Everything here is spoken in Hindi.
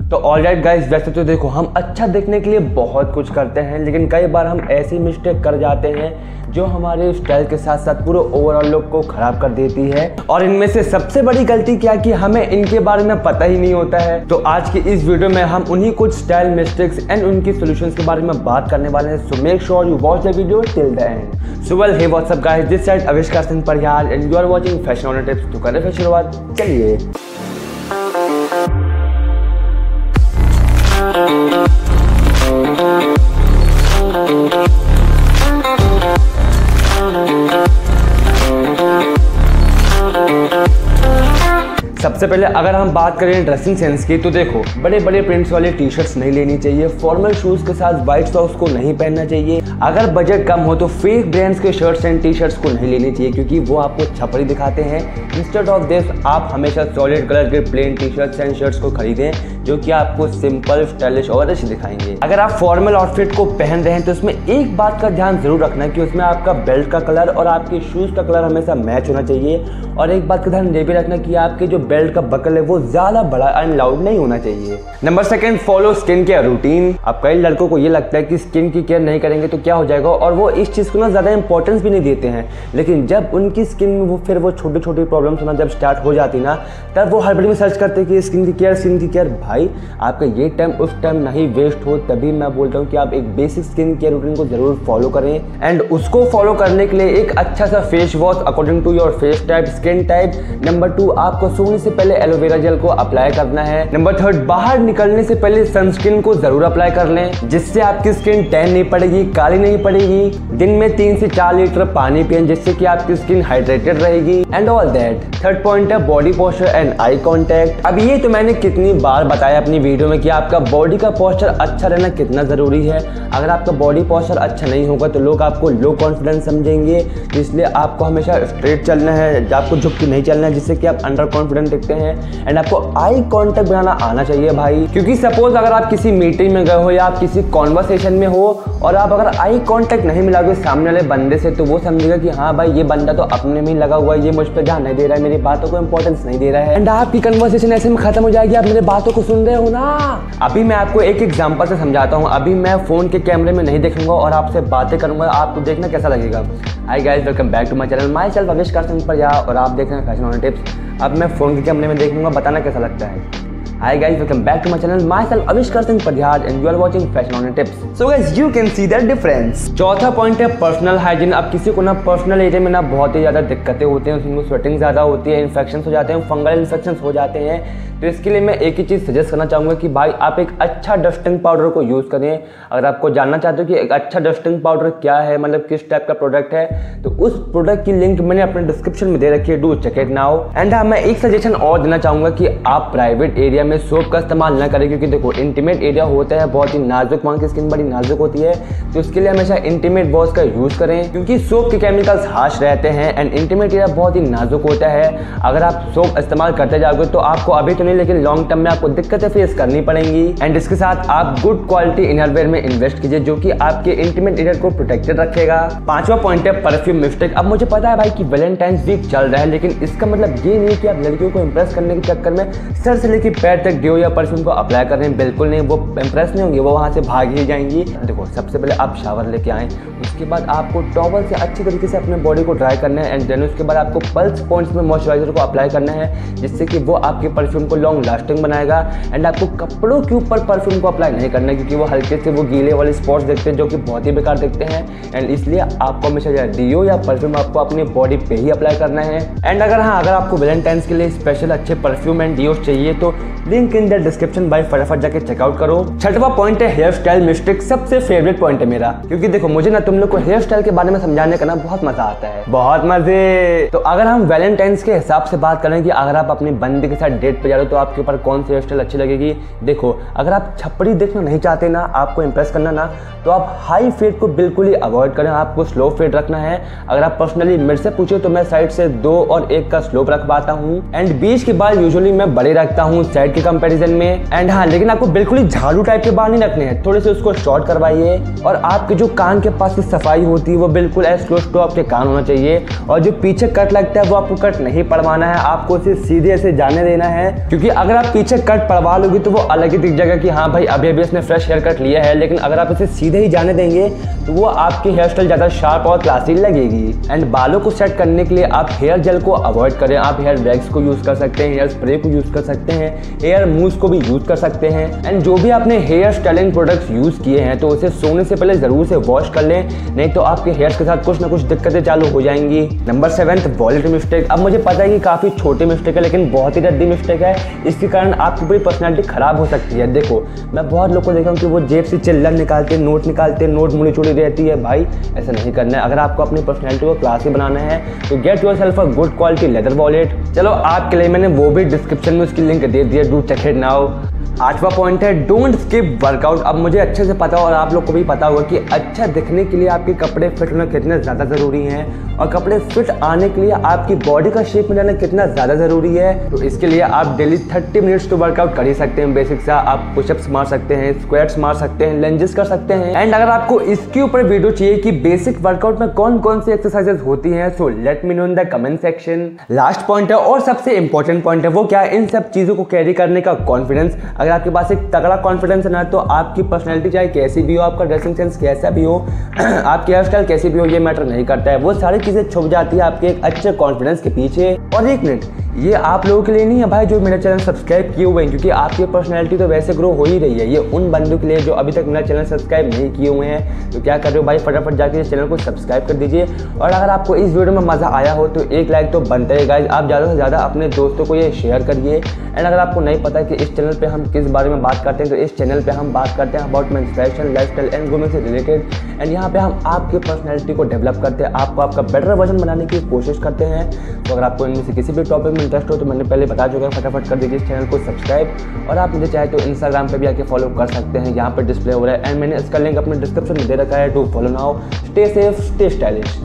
तो ऑल राइट गाइज़ वैसे तो देखो, हम अच्छा देखने के लिए बहुत कुछ करते हैं, लेकिन कई बार हम ऐसी मिस्टेक कर जाते हैं जो हमारे स्टाइल के साथ साथ पूरे ओवरऑल लुक को खराब कर देती है। और इनमें से सबसे बड़ी गलती क्या कि हमें इनके बारे में पता ही नहीं होता है। तो आज की इस वीडियो में हम उन्हीं कुछ स्टाइल मिस्टेक्स एंड उनकी सोल्यूशन के बारे में बात करने वाले हैं। So make sure you watch the video till the end so well hey what's up guys this side Avishkar Singh Parihar and you are watching fashion on tips तो करें फिर शुरुआत। चलिए। Thank सबसे पहले अगर हम बात करें ड्रेसिंग सेंस की तो देखो बड़े बड़े प्रिंट्स वाले टी शर्ट्स नहीं लेनी चाहिए फॉर्मल शूज़ के साथ व्हाइट सॉक्स को नहीं पहनना चाहिए। अगर बजट कम हो तो फेक ब्रांड्स के शर्ट्स एंड टी शर्ट्स को नहीं लेनी चाहिए, क्योंकि वो आपको छपड़ी दिखाते हैं। इंस्टेड ऑफ़ दिस आप हमेशा सॉलिड कलर के plain T shirts and shirts को खरीदें, जो कि आपको सिंपल स्टाइलिश और अच्छे दिखाएँगे। अगर आप फॉर्मल आउटफिट को पहन रहे हैं तो उसमें एक बात का ध्यान ज़रूर रखना कि उसमें आपका बेल्ट का कलर और आपके शूज़ का कलर हमेशा मैच होना चाहिए। और एक बात का ध्यान ये भी रखना कि आपके जो बेल्ट का बकल है, वो ज़्यादा बड़ा एंड लाउड नहीं होना चाहिए। Number second follow skin care routine अब कई लड़कों को ये लगता है कि स्किन की केयर नहीं करेंगे तो क्या हो जाएगा? और वो इस चीज़ को ना ज़्यादा इंपॉर्टेंस भी नहीं देते हैं। लेकिन जब उनकी स्किन में वो फिर वो छोटी छोटी प्रॉब्लम्स होना जब स्टार्ट हो जाती ना, तब वो हड़बड़ी में सर्च करते कि स्किन की केयर स्किन की केयर भाई, आपका ये टाइम उस टाइम नहीं वेस्ट हो, तभी मैं बोल रहा हूँ कि आप एक बेसिक स्किन केयर रूटीन को ज़रूर फॉलो करें। एंड उसको फॉलो करने के लिए एक अच्छा सा face wash according to your face type skin type number two आपको सोने से पहले एलोवेरा जेल को अप्लाई करना है। नंबर थर्ड बाहर निकलने से पहले सनस्क्रीन को ज़रूर अप्लाई कर लें, जिससे आपकी स्किन टैन नहीं पड़ेगी, काली नहीं पड़ेगी। दिन में तीन से चार लीटर पानी पिए, जिससे कि आपकी स्किन हाइड्रेटेड रहेगी। And all that third point है body posture and eye contact अब ये तो मैंने कितनी बार बताया अपनी वीडियो में कि आपका बॉडी का पोस्टर अच्छा रहना कितना ज़रूरी है। अगर आपका बॉडी पोस्टर अच्छा नहीं होगा तो लोग आपको लो कॉन्फिडेंस समझेंगे इसलिए आपको हमेशा स्ट्रेट चलना है, आपको झुक के नहीं चलना है, जिससे कि आप अंडर कॉन्फिडेंट दिखते हैं। एंड आपको आई कांटेक्ट बनाना आना चाहिए भाई। क्योंकि सपोज़ अगर आप किसी मीटिंग में गए हो या आप किसी कॉन्वर्सेशन में हो और आप अगर आई कांटेक्ट नहीं मिलाओगे सामने वाले बंदे से तो वो समझेगा कि हाँ भाई, ये बंदा तो अपने में लगा हुआ है, ये मुझ पर ध्यान नहीं दे रहा है, मेरी बातों को इंपॉर्टेंस नहीं दे रहा है। एंड आपकी कन्वर्सेशन ऐसे में खत्म हो जाएगी, आप मेरी बातों को सुन रहे हो ना। अभी मैं आपको एक एग्ज़ाम्पल से समझाता हूँ। अभी मैं फ़ोन के कैमरे में नहीं देखूँगा और आपसे बातें करूँगा। आपको देखना कैसा लगेगा। Hi guys welcome back to my channel my सेल्फ अविश कर पर और आप देख रहे हैं फ़ैशन ऑन टिप्स अब मैं फ़ोन के कैमरे में देखूँगा बताना कैसा लगता है Hi guys, welcome back to my channel. Myself Avishkar Singh Padhar and you are watching Fashion on Tips. So guys, you can see the difference. चौथा पॉइंट है पर्सनल हाइजीन अब किसी को ना पर्सनल एरिया में ना बहुत ही ज़्यादा दिक्कतें होती हैं उसमें स्वेटिंग ज़्यादा होती है इन्फेक्शन हो जाते हैं फंगल इन्फेक्शन हो जाते हैं तो इसके लिए मैं एक ही चीज़ सजेस्ट करना चाहूँगा कि भाई आप एक अच्छा डस्टिंग पाउडर को यूज़ करें अगर आपको जानना चाहते हो कि एक अच्छा डस्टिंग पाउडर क्या है मतलब किस टाइप का प्रोडक्ट है तो उस प्रोडक्ट की लिंक मैंने अपने डिस्क्रिप्शन में दे रखी है do check it now and हाँ मैं एक सजेशन और देना चाहूँगा कि आप प्राइवेट एरिया में सोप का इस्तेमाल ना करें, क्योंकि देखो इंटीमेट एरिया होता है, बहुत ही नाजुक, वहाँ की स्किन बड़ी नाजुक होती है तो उसके लिए हमेशा इंटीमेट वॉश का यूज़ करें, क्योंकि सोप के केमिकल्स हाश रहते हैं एंड इंटीमेट एरिया बहुत ही नाजुक होता है. अगर आप सोप इस्तेमाल करते जाओगे तो आपको अभी तो नहीं, लेकिन लॉन्ग टर्म में आपको दिक्कतें फेस करनी पड़ेंगी. एंड इसके साथ आप गुड क्वालिटी इनरवेयर में इन्वेस्ट कीजिए, जो कि आपके इंटीमेट एरिया को प्रोटेक्टेड रखेगा. पांचवा पॉइंट है परफ्यूम मिस्टेक अब मुझे पता है भाई कि वैलेंटाइंस वीक चल रहा है, लेकिन इसका मतलब ये नहीं कि आप लड़कियों को इंप्रेस करने के चक्कर में सर से लेकर पैर तक डिओ या परफ्यूम को अप्लाई कर रहे हैं बिल्कुल नहीं, वो इंप्रेस नहीं होंगे, वो वहाँ से भाग ही जाएँगी। देखो, सबसे पहले आप शावर लेके आए, उसके बाद आपको टॉवल से अच्छी तरीके से अपने बॉडी को ड्राई करना है एंड देन उसके बाद आपको पल्स पॉइंट्स में मॉइस्चराइजर को अप्लाई करना है, जिससे कि वो आपके परफ्यूम को लॉन्ग लास्टिंग बनाएगा एंड आपको कपड़ों के ऊपर परफ्यूम को अप्लाई नहीं करना है, क्योंकि वो हल्के से वो गीले वाले स्पॉट्स देखते हैं, जो कि बहुत ही बेकार देखते हैं एंड इसलिए आपको हमेशा या परफ्यूम आपको अपनी बॉडी पे ही अप्लाई करना है। एंड अगर हाँ अगर आपको वैलेंटाइंस के लिए स्पेशल अच्छे परफ्यूम एंड डीओ चाहिए तो link in the description buy फटाफट जाके चेकआउट करो। छठवा पॉइंट है हेयर स्टाइल मिस्टेक सबसे फेवरेट पॉइंट है मेरा। क्योंकि देखो, मुझे ना तुम लोग को हेयर स्टाइल के बारे में समझाने का ना बहुत मज़ा आता है। बहुत मज़े। तो अगर हम वैलेंटाइंस के हिसाब से बात करें कि अगर आप अपनी बंदी के साथ डेट पे जा रहे हो तो आपके ऊपर कौन सी हेयर स्टाइल अच्छी लगेगी? देखो, अगर आप छपड़ी देखना नहीं चाहते ना, आपको इंप्रेस करना ना तो आप हाई फेड को बिल्कुल ही अवॉइड करें। आपको स्लो फेड रखना है। अगर आप पर्सनली मेरे से पूछे तो मैं साइड से दो और एक का स्लोप रख पाता हूँ। एंड बीच के बाल यूजुअली मैं बड़े रखता हूँ साइड के कंपैरिजन में। एंड हाँ लेकिन आपको बिल्कुल ही झाड़ू टाइप के बाल नहीं रखने हैं। थोड़े से उसको शॉर्ट करवाइए। और आपके जो कान के पास की सफ़ाई होती है, वो बिल्कुल एज क्लोज टू आपके कान होना चाहिए। और जो पीछे कट लगता है, वो आपको कट नहीं पड़वाना है। आपको उसे सीधे ऐसे जाने देना है। क्योंकि अगर आप पीछे कट पड़वा लोगे तो वो अलग ही दिख जाएगा कि हाँ भाई अभी अभी इसने फ्रेश हेयर कट लिया है। लेकिन अगर आप इसे सीधे ही जाने देंगे तो वो आपकी हेयर स्टाइल ज़्यादा शार्प और क्लासी लगेगी एंड बालों को सेट करने के लिए आप हेयर जेल को अवॉइड करें। आप हेयर वैक्स को यूज़ कर सकते हैं हेयर स्प्रे को यूज़ कर सकते हैं हेयर मूव को भी यूज़ कर सकते हैं। एंड जो भी आपने हेयर स्टाइलिंग प्रोडक्ट्स यूज़ किए हैं तो उसे सोने से पहले ज़रूर से वॉश कर लें। नहीं तो आपके हेयर के साथ कुछ ना कुछ दिक्कतें चालू हो जाएँगी। नंबर सेवंथ वॉलेट मिस्टेक अब मुझे पता है कि काफ़ी छोटी मिस्टेक है, लेकिन बहुत ही रद्दी मिस्टेक है। इसके कारण आपकी पूरी पर्सनैलिटी खराब हो सकती है। देखो, मैं बहुत लोग को देखा हूँ कि वो जेब से चिल्लर निकालते, नोट निकालते, नोट मुड़ी चुड़ी रहती है। भाई, ऐसा नहीं करना है। अगर आपको अपनी पर्सनैलिटी को क्लासी बनाना है। तो get yourself a good quality leather wallet चलो, आपके लिए मैंने वो भी डिस्क्रिप्शन में उसकी लिंक दे दिया डू चेक इट नाउ आठवां पॉइंट है डोंट स्किप वर्कआउट अब मुझे अच्छे से पता हो और आप लोग को भी पता होगा कि अच्छा दिखने के लिए आपके कपड़े फिट होना कितने ज़्यादा ज़रूरी हैं और कपड़े फिट आने के लिए आपकी बॉडी का शेप में जाना कितना ज़्यादा ज़रूरी है। तो इसके लिए आप डेली थर्टी मिनट्स तो वर्कआउट कर ही सकते हैं। बेसिक सा आप पुशअप्स मार सकते हैं स्क्वाट्स मार सकते हैं लंजेस कर सकते हैं। एंड अगर आपको इसके ऊपर वीडियो चाहिए कि बेसिक वर्कआउट में कौन कौन सी एक्सरसाइजेस होती हैं so let me know in the comment section last point है और सबसे इंपॉर्टेंट पॉइंट है, वो क्या इन सब चीज़ों को कैरी करने का कॉन्फिडेंस अगर आपके पास एक तगड़ा कॉन्फिडेंस है ना तो आपकी पर्सनैलिटी चाहे कैसी भी हो, आपका ड्रेसिंग सेंस कैसा भी हो, आपकी हेयर स्टाइल कैसी भी हो, ये मैटर नहीं करता है। वो सारी चीज़ें छुप जाती है आपके एक अच्छे कॉन्फिडेंस के पीछे। और एक मिनट ये आप लोगों के लिए नहीं है भाई जो मेरा चैनल सब्सक्राइब किए हुए हैं, क्योंकि आपकी पर्सनैलिटी तो वैसे ग्रो हो ही रही है। ये उन बंदों के लिए जो अभी तक मेरा चैनल सब्सक्राइब नहीं किए हुए हैं तो क्या कर रहे हो भाई? फटाफट जाके इस चैनल को सब्सक्राइब कर दीजिए। और अगर आपको इस वीडियो में मज़ा आया हो तो एक लाइक तो बनता है गाइज़ आप ज़्यादा से ज़्यादा अपने दोस्तों को ये शेयर करिए। एंड अगर आपको नहीं पता कि इस चैनल पर हम किस बारे में बात करते हैं तो इस चैनल पर हम बात करते हैं about menstruation life style and grooming से रिलेटेड एंड यहाँ पर हम आपकी पर्सनैलिटी को डेवलप करते हैं। आपको आपका बेटर वर्जन बनाने की कोशिश करते हैं। तो अगर आपको इनमें से किसी भी टॉपिक में इंटरेस्ट हो तो मैंने पहले बता चुका है, फटाफट कर दीजिए इस चैनल को सब्सक्राइब और आप मुझे चाहे तो इंस्टाग्राम पर भी आके फॉलो कर सकते हैं, यहाँ पर डिस्प्ले हो रहा है। एंड मैंने इसका लिंक अपने डिस्क्रिप्शन में दे रखा है to follow now stay safe stay stylish